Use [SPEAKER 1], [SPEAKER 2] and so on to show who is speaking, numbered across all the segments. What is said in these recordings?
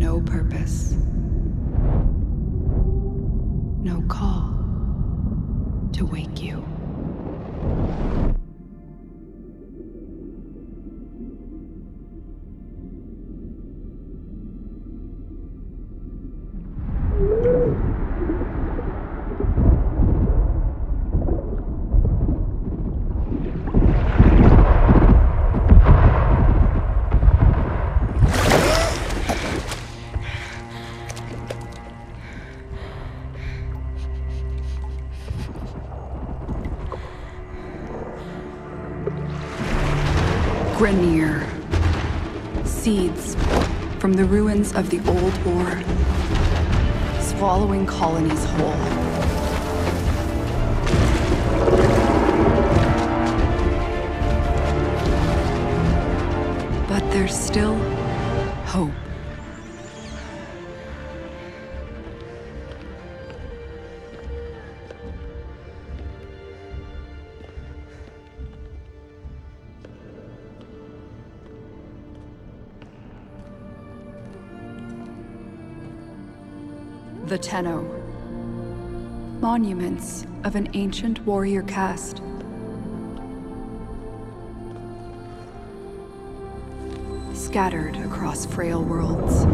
[SPEAKER 1] no purpose, no call to wake you. Grineer. Seeds from the ruins of the old war, swallowing colonies whole. But there's still hope. The Tenno. Monuments of an ancient warrior caste. Scattered across frail worlds.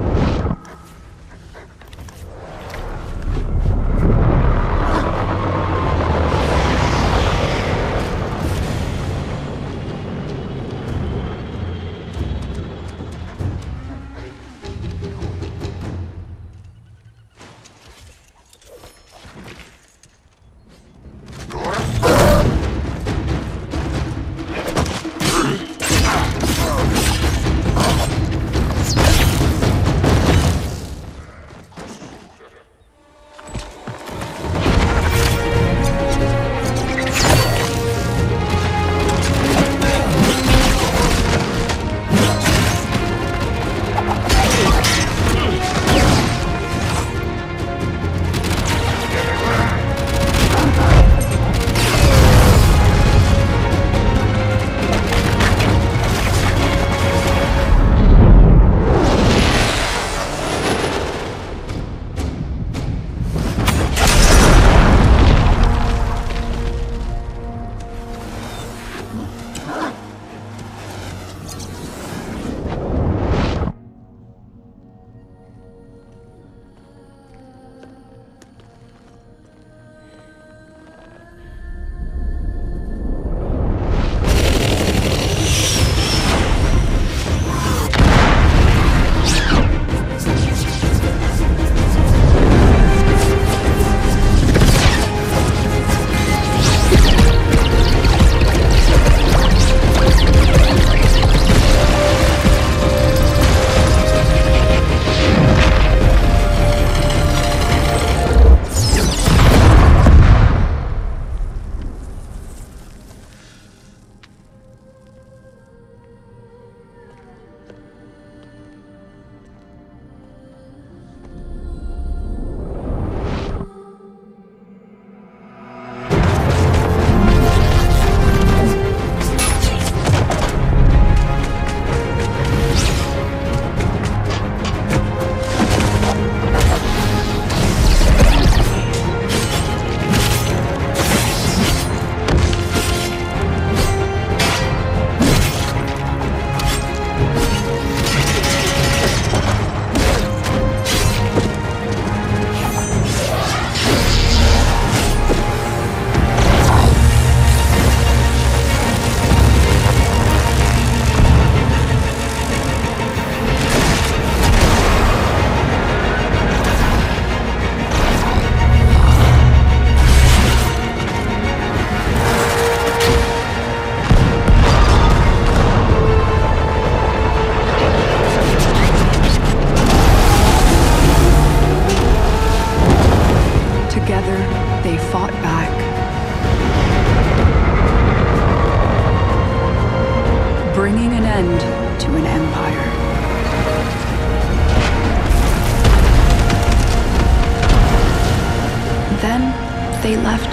[SPEAKER 1] Then they left.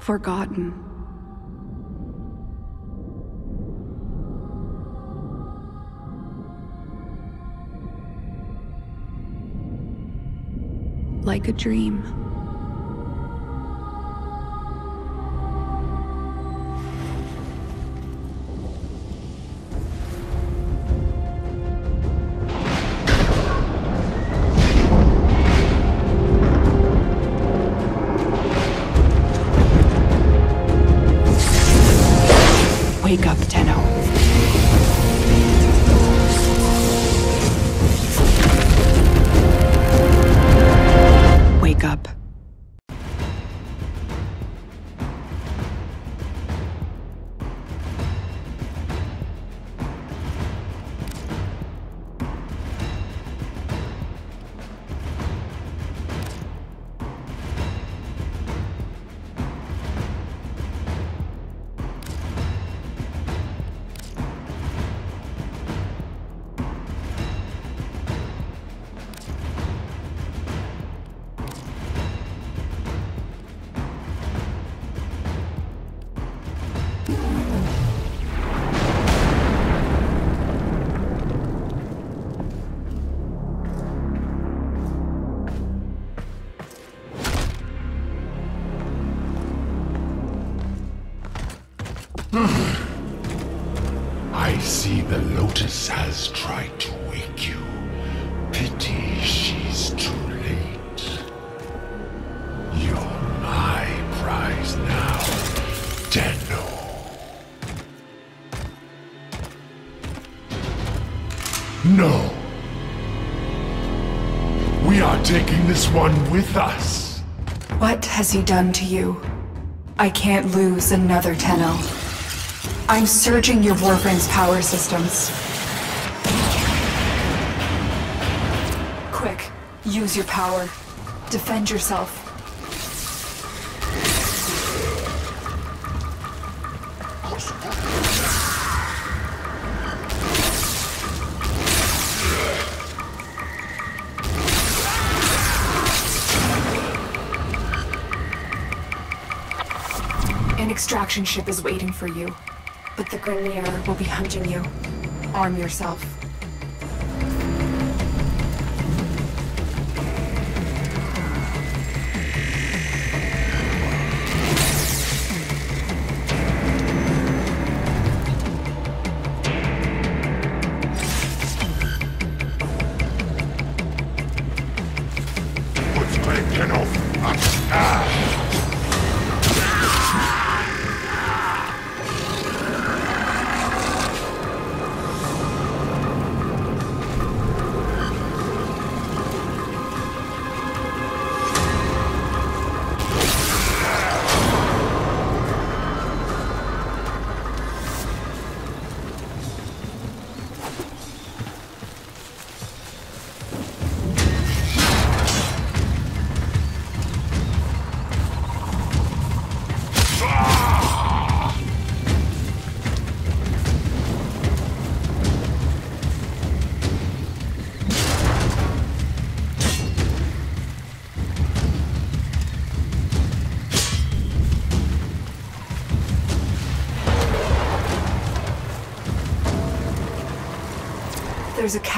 [SPEAKER 1] Forgotten. Like a dream.
[SPEAKER 2] Lotus has tried to wake you. Pity she's too late. You're my prize now, Tenno. No. We are taking this one with us.
[SPEAKER 1] What has he done to you? I can't lose another Tenno. I'm surging your Warframe's power systems. Use your power. Defend yourself. An extraction ship is waiting for you, but the Grineer will be hunting you. Arm yourself.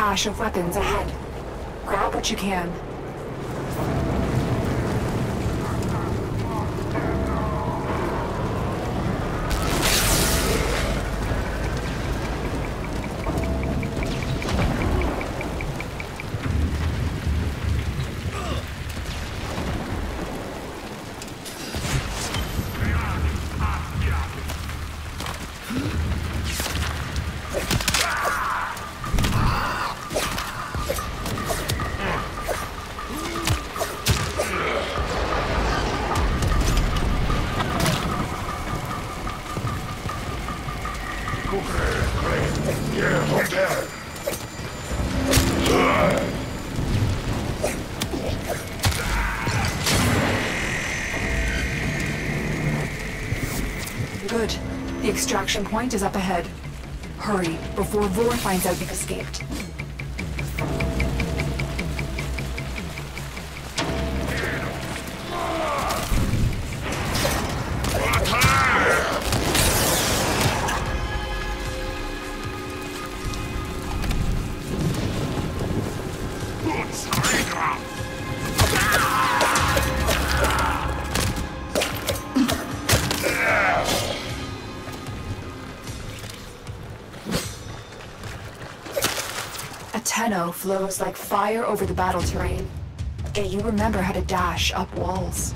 [SPEAKER 1] Cache of weapons ahead. Grab what you can. Good. The extraction point is up ahead. Hurry, before Vor finds out you've escaped. Tenno flows like fire over the battle terrain. And you remember how to dash up walls.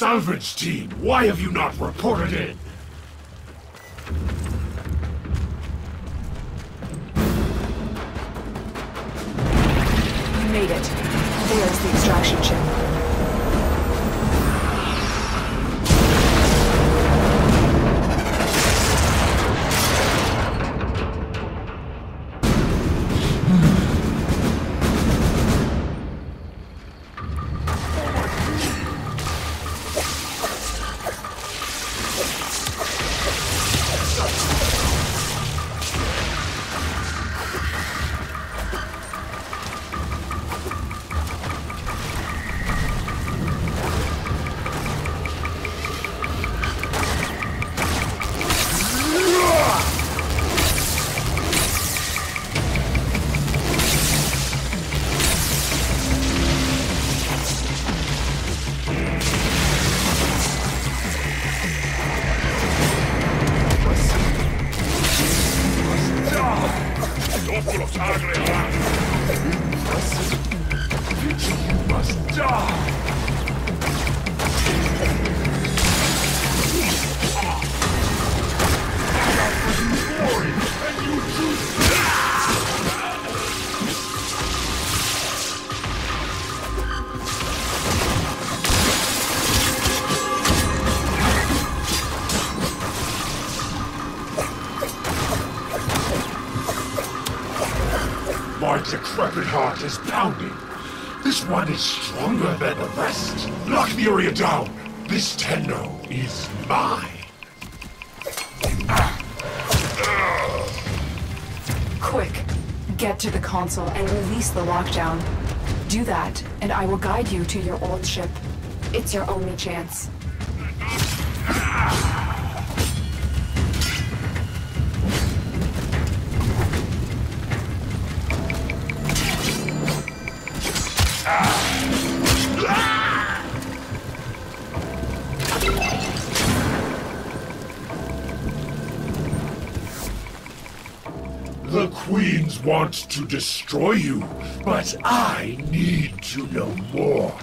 [SPEAKER 2] Salvage team, why have you not reported in? Decrepit heart is pounding. This one is stronger than the rest. Lock the area down. This Tenno is mine.
[SPEAKER 1] Quick, get to the console and release the lockdown. Do that, and I will guide you to your old ship. It's your only chance.
[SPEAKER 2] Want to destroy you, but I need to know more.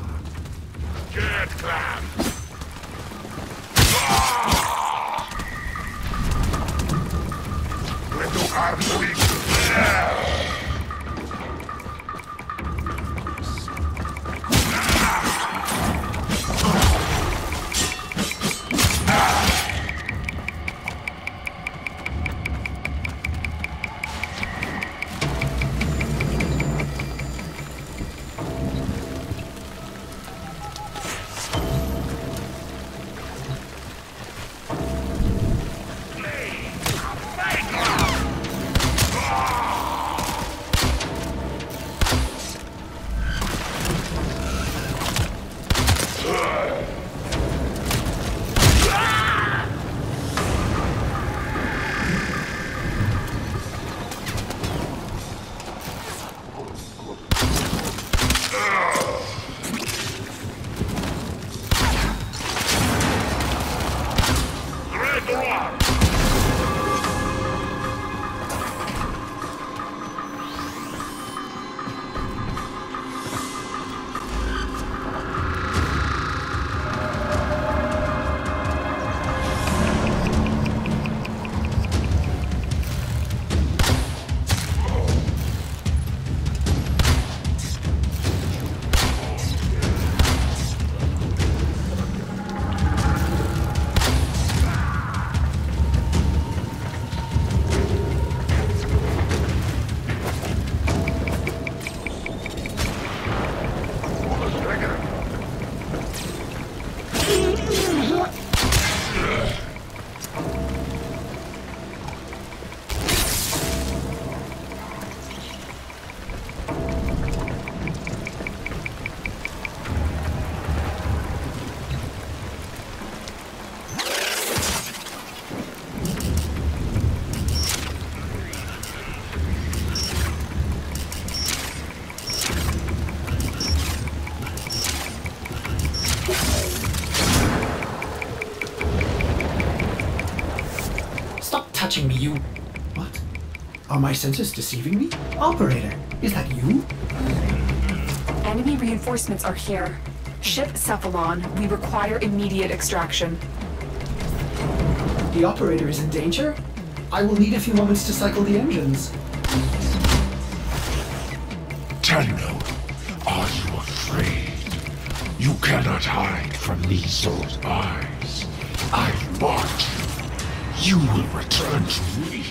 [SPEAKER 3] Touching me, you... What? Are my senses deceiving me? Operator, is that you?
[SPEAKER 1] Enemy reinforcements are here. Ship Cephalon, we require immediate extraction.
[SPEAKER 3] The operator is in danger? I will need a few moments to cycle the engines.
[SPEAKER 2] Tenno, are you afraid? You cannot hide from these old eyes. I want you. You will return to me.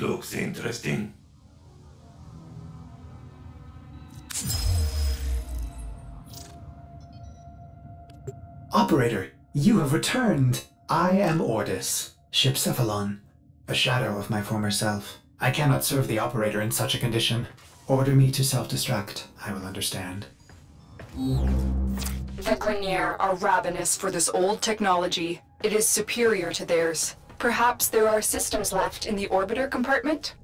[SPEAKER 4] Looks interesting.
[SPEAKER 3] Operator, you have returned. I am Ordis, ship Cephalon, a shadow of my former self. I cannot serve the operator in such a condition. Order me to self-destruct. I will understand.
[SPEAKER 1] The Grineer are ravenous for this old technology. It is superior to theirs. Perhaps there are systems left in the orbiter compartment?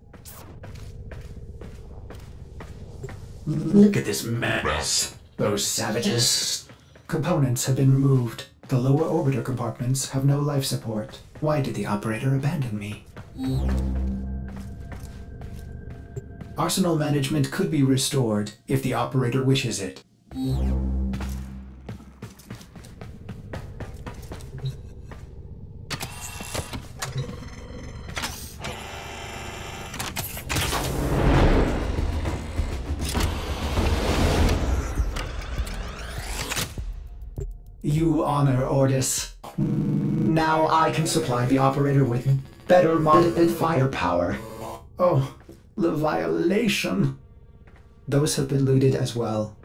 [SPEAKER 3] Look at this mess. Those savages. Components have been removed. The lower orbiter compartments have no life support. Why did the operator abandon me? Arsenal management could be restored if the operator wishes it. You honor Ordis. Now I can supply the operator with better modded firepower. Oh, the violation. Those have been looted as well.